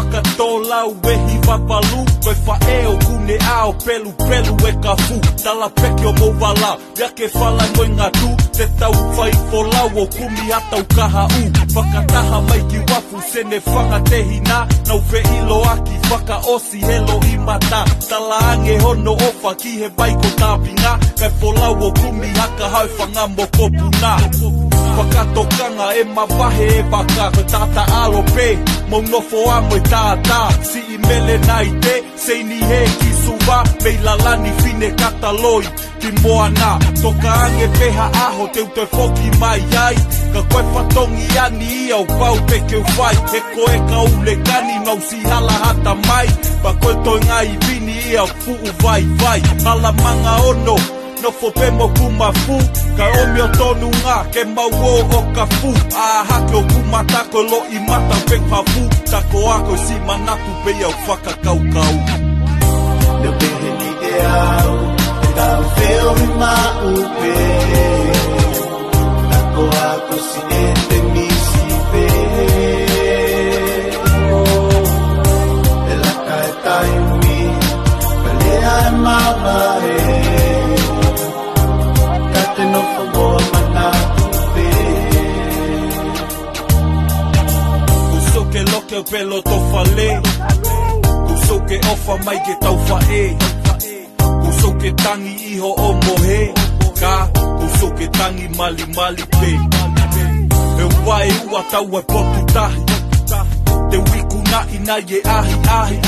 whakatō lau wehi wapalu Koe whaeo kune ao pelu pelu e ka fu. Tala peke o mou wala, ia ke whala koe ngā tu Te tau whai folau o kumi atau kaha u. Whakataha mai ki wafu sene whanga te hina Nau fe ilo aki whaka osi helo i mata. Tala ange hono ofa ki he baiko tāpinga Kai folau o kumi haka hau whanga mo kopuna Whakatokanga e mawahe e waka Ko tata alo pe Mau nofo amo e tata Si i mele nai te Seini he ki suwa. Pei lalani fine kataloi Ki moana Toka ange peha aho Te foki mai ai. Ka koe fatongi ani ia o pau peke whai. He koe ka ule kani Nau si hala hata mai. Pa koe toi ngai vini ia o fuu vai vai. Hala manga ono no fo pe mo kuma fu ka o mi o tonu nga ke mau o ka fu a ha ke o kuma ta ko lo i mata pe pa fu ta ko ako si manatu pe au whaka kau kau Le pehe ni e au, e tau wheo mi mā upe. Nako ako si e te misi pe. E laka e tai umi, palea e mama Kuso ke loke o pelo to fale Kuso ke ofa mai ke tau fae Kuso ke tangi iho o mohe. Ka kuso ke tangi mali mali pe. E wai ua tau e potu tahi. Te wiku na ina ye ahi ahi.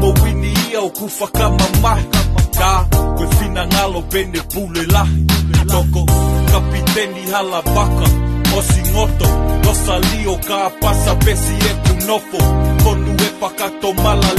Mo wini ia o ku whakama mahi Ka koe fina ngalo bene pule lahi. Toko kapiteni hala baka salio, capaz a ver si es un ofo. Con UEFA acá toma la